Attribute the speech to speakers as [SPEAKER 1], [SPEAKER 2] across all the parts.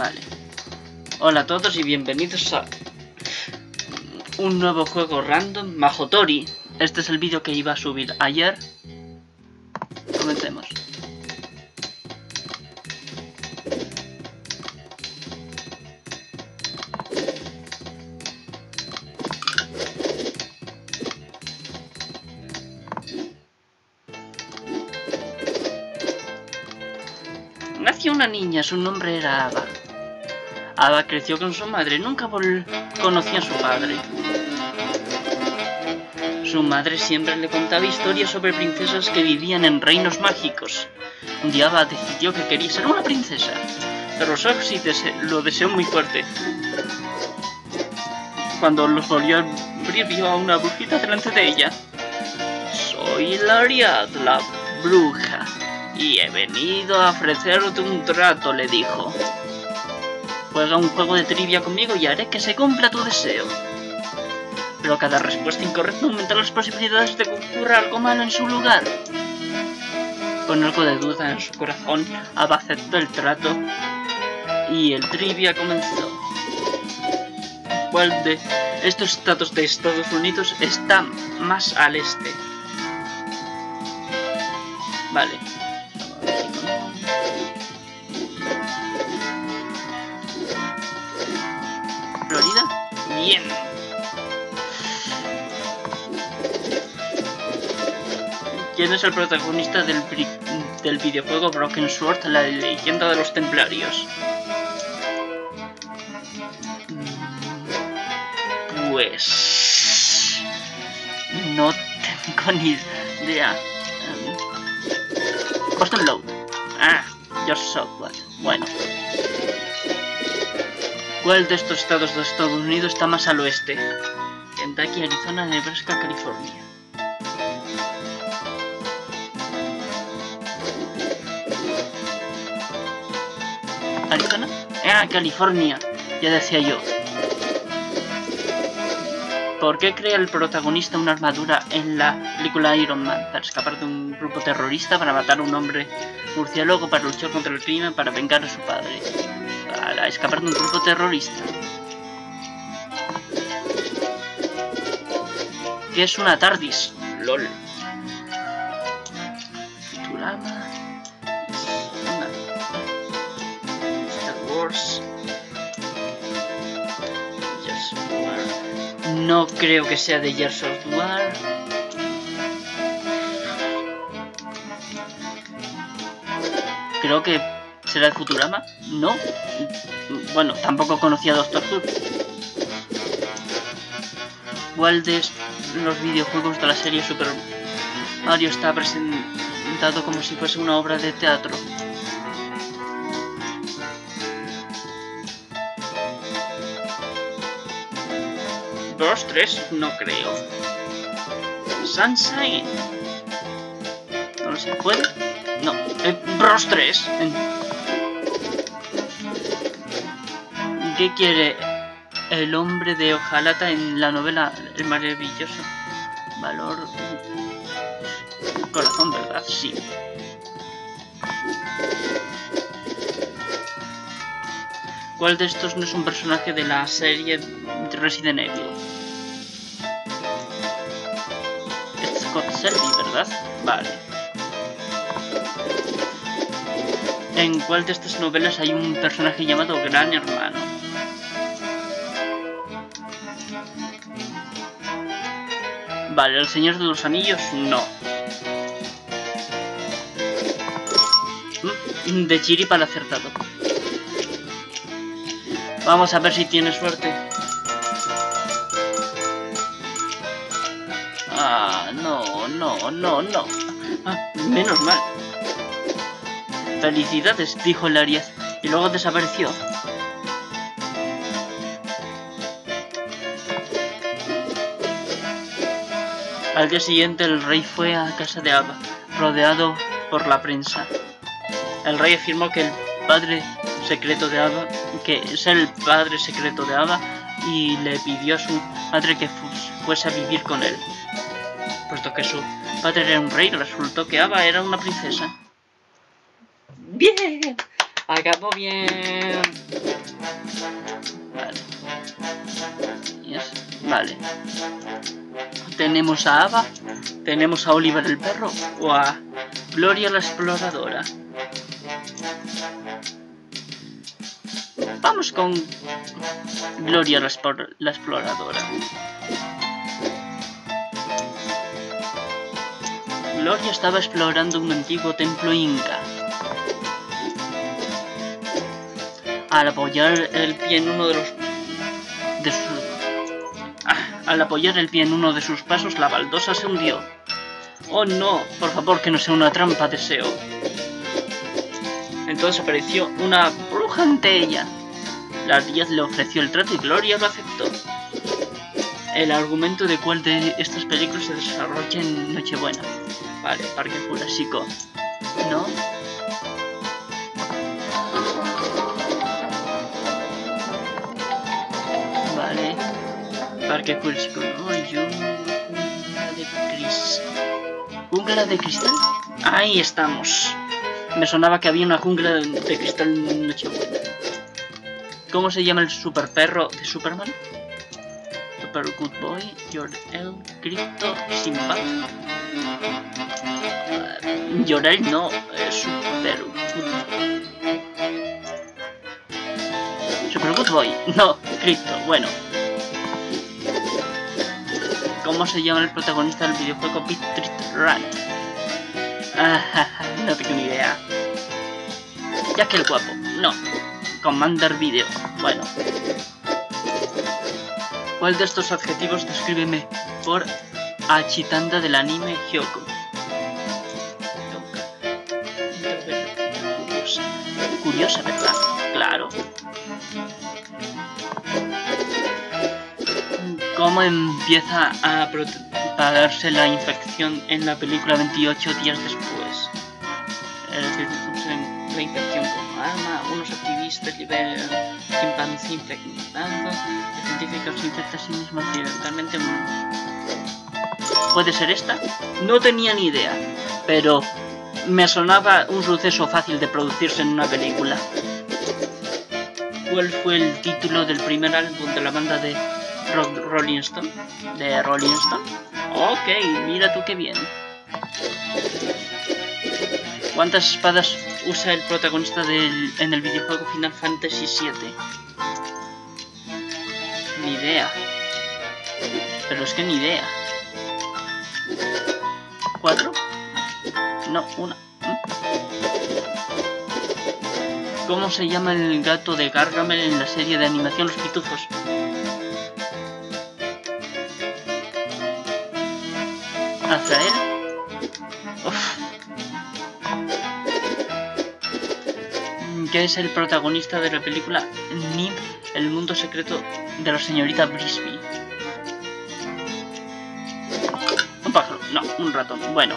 [SPEAKER 1] Vale. Hola a todos y bienvenidos a un nuevo juego random, Majotori. Este es el vídeo que iba a subir ayer. Comencemos. Nació una niña, su nombre era Ava. Ava creció con su madre, nunca conocía a su padre. Su madre siempre le contaba historias sobre princesas que vivían en reinos mágicos. Un día Ava decidió que quería ser una princesa, pero Soxy lo deseó muy fuerte. Cuando los volvió a abrir, vio a una brujita delante de ella. Soy Lariat, la bruja, y he venido a ofrecerte un trato, le dijo. Juega un juego de trivia conmigo y haré que se cumpla tu deseo. Pero cada respuesta incorrecta aumenta las posibilidades de que ocurra algo malo en su lugar. Con algo de duda en su corazón, Ava aceptó el trato y el trivia comenzó. ¿Cuál de estos estados de Estados Unidos está más al este? Vale. Bien. ¿Quién es el protagonista del, del videojuego Broken Sword, la leyenda de los templarios? Pues... No tengo ni idea. Boston Load. Ah, Just Software. Bueno. ¿Cuál de estos estados de Estados Unidos está más al oeste? Kentucky, Arizona, Nebraska, California. ¿Arizona? Ah, California. Ya decía yo. ¿Por qué crea el protagonista una armadura en la película Iron Man? Para escapar de un grupo terrorista, para matar a un hombre murciélago, para luchar contra el crimen, para vengar a su padre. Escapar de un grupo terrorista. ¿Qué es una TARDIS? LOL. Futurama. Star Wars. No creo que sea de Gears of War. Creo que será de Futurama. No. Bueno, tampoco conocía a Doctor Who. ¿Cuál de los videojuegos de la serie Super Mario está presentado como si fuese una obra de teatro? Bros 3, no creo. Sunshine. No lo sé, ¿puede? No. Eh, Bros 3. ¿Qué quiere el hombre de hojalata en la novela El maravilloso? Valor... Corazón, ¿verdad? Sí. ¿Cuál de estos no es un personaje de la serie Resident Evil? Es Scott Selby, ¿verdad? Vale. ¿En cuál de estas novelas hay un personaje llamado Gran Hermano? Vale, ¿El Señor de los Anillos? No. De chiripa al acertado. Vamos a ver si tiene suerte. Ah, no, no, no, no. Ah, menos mal. Felicidades, dijo el Arias, y luego desapareció. Al día siguiente el rey fue a casa de Ava, rodeado por la prensa. El rey afirmó que el padre secreto de Ava, que es el padre secreto de Ava, y le pidió a su madre que fuese a vivir con él. Puesto que su padre era un rey, resultó que Ava era una princesa. ¡Bien! Acabó bien. Vale. Yes. Vale. Tenemos a Ava, tenemos a Oliver el perro o a Gloria la exploradora. Vamos con Gloria la, exploradora. Gloria estaba explorando un antiguo templo inca. Al apoyar el pie en uno de los de sus al apoyar el pie en uno de sus pasos, la baldosa se hundió. Oh no, por favor que no sea una trampa, deseo. Entonces apareció una bruja ante ella. La Díaz le ofreció el trato y Gloria lo aceptó. El argumento de cuál de estas películas se desarrolla en Nochebuena. Vale, Parque Jurásico. ¿No? Parque. No, yo... Jungla de cristal. ¿Jungla de cristal? Ahí estamos. Me sonaba que había una jungla de, cristal Nochebuena. ¿Cómo se llama el super perro de Superman? Super Good Boy, Jor-El, Crypto, Sinbad. Uh, Jor-El no, es Super Good Super Good Boy, no, Crypto, bueno. ¿Cómo se llama el protagonista del videojuego Beat Street Run? Ah, no tengo ni idea. Ya que el guapo, no. Commander Video. Bueno. ¿Cuál de estos adjetivos descríbeme por Achitanda del anime Hyoko? Curiosa, ¿verdad? ¿Cómo empieza a propagarse la infección en la película 28 días después? El la infección como arma, unos activistas liberan chimpancé infectando, el científico se infecta a sí mismo accidentalmente. ¿Puede ser esta? No tenía ni idea, pero me sonaba un suceso fácil de producirse en una película. ¿Cuál fue el título del primer álbum de la banda de rock Rolling Stone? ¿De Rolling Stone? Ok, mira tú qué bien. ¿Cuántas espadas usa el protagonista del, en el videojuego Final Fantasy VII? Ni idea. Pero es que ni idea. ¿Cuatro? No, una. ¿Cómo se llama el gato de Gargamel en la serie de animación Los Pitufos? ¿Azael? Uf. que es el protagonista de la película Nim, el mundo secreto de la señorita Brisby. Un pájaro, no, un ratón. Bueno.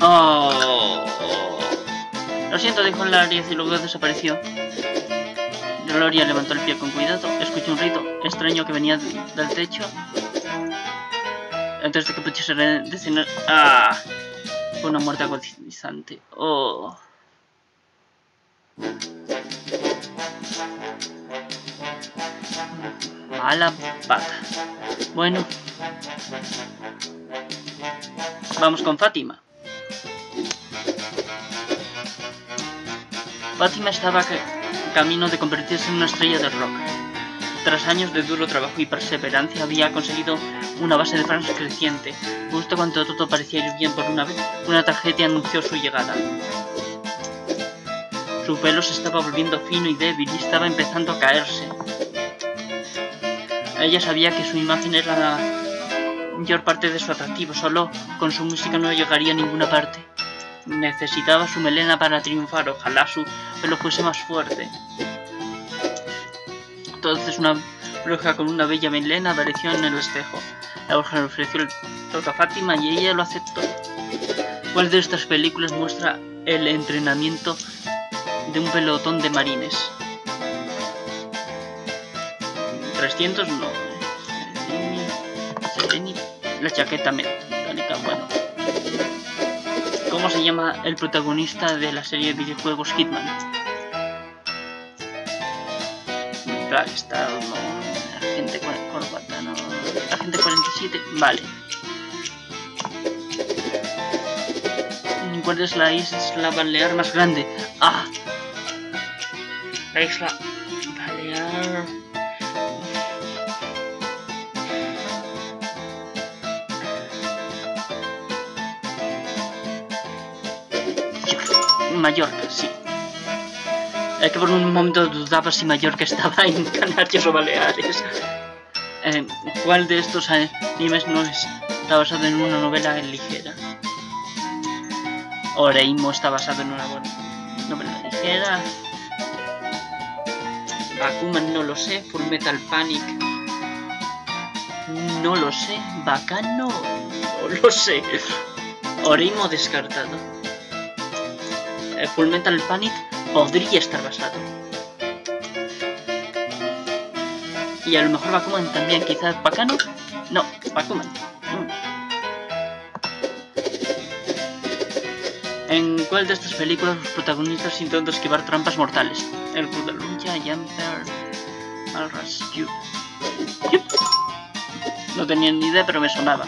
[SPEAKER 1] Oh. Lo siento, dijo la Arias y luego desapareció. Gloria levantó el pie con cuidado, escuchó un ruido extraño que venía del techo. Antes de que pudiese decir... ¡Ah! Fue una muerte agonizante. ¡Oh! Mala pata. Bueno. Vamos con Fátima. Fátima estaba camino de convertirse en una estrella de rock. Tras años de duro trabajo y perseverancia había conseguido una base de fans creciente. Justo cuando todo parecía ir bien por una vez, una tarjeta anunció su llegada. Su pelo se estaba volviendo fino y débil y estaba empezando a caerse. Ella sabía que su imagen era la mayor parte de su atractivo, solo con su música no llegaría a ninguna parte. Necesitaba su melena para triunfar, ojalá su pelo fuese más fuerte. Entonces una bruja con una bella melena apareció en el espejo. La bruja le ofreció el toque a Fátima y ella lo aceptó. ¿Cuál de estas películas muestra el entrenamiento de un pelotón de marines? 300 no. la chaqueta bueno. ¿Cómo se llama el protagonista de la serie de videojuegos Hitman? Black Star, no. Agente corbata, no. Agente 47, vale. ¿Cuál es la isla balear más grande? Ah, la isla balear. Mallorca, sí. Es que por un momento dudaba si Mallorca estaba en Canarias o Baleares. Eh, ¿Cuál de estos animes no está basado en una novela ligera? Oreimo está basado en una novela ligera. Bakuman no lo sé. Full Metal Panic. No lo sé. Bacano. No lo sé. Oreimo descartado. Eh, Full Metal Panic podría estar basado. Y a lo mejor Bakuman también, quizás Bacano. No, Bakuman. ¿En cuál de estas películas los protagonistas intentan esquivar trampas mortales? El Club de Lucha, Jumper, Al Rescue. No tenía ni idea, pero me sonaba.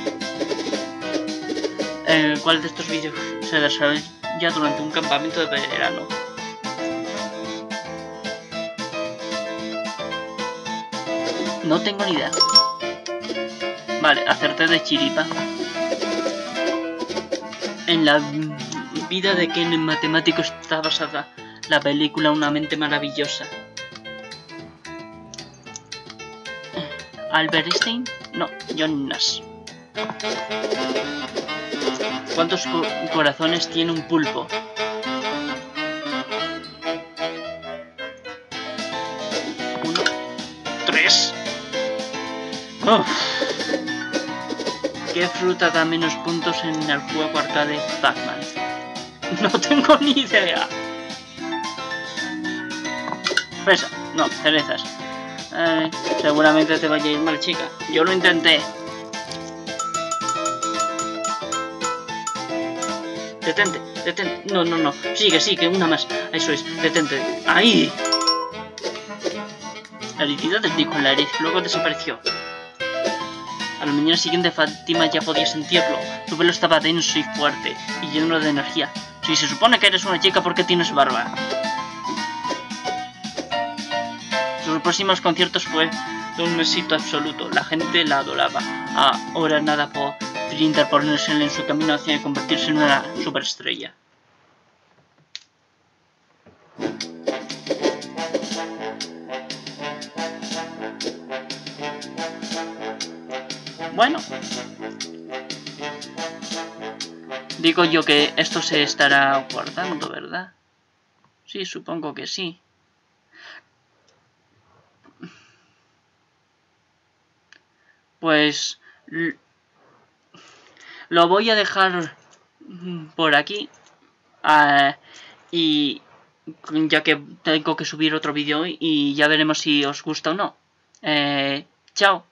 [SPEAKER 1] ¿En ¿Cuál de estos vídeos se desarrolla durante un campamento de verano? No tengo ni idea. Vale, acerté de chiripa. En la vida de que en matemático está basada la película Una mente maravillosa. Albert Einstein? No, John Nash. ¿Cuántos corazones tiene un pulpo? Uno. Tres. ¿Qué fruta da menos puntos en el juego arcade Pac-Man? No tengo ni idea. Fresa. No, cerezas. Eh, seguramente te vaya a ir mal, chica. Yo lo intenté. Detente, detente. No, no, no. Sigue, sigue, una más. Eso es, detente. ¡Ahí! La liquidez del nariz luego desapareció. A la mañana siguiente Fátima ya podía sentirlo. Su pelo estaba denso y fuerte y lleno de energía. Si se supone que eres una chica, ¿por qué tienes barba? Sus próximos conciertos fue un éxito absoluto. La gente la adoraba. Ahora nada podría interponerse en su camino hacia convertirse en una superestrella. Bueno, Digo yo que esto se estará guardando, ¿verdad? Sí, supongo que sí. Pues... Lo voy a dejar por aquí. Ah, y ya que tengo que subir otro vídeo y ya veremos si os gusta o no. Eh, chao.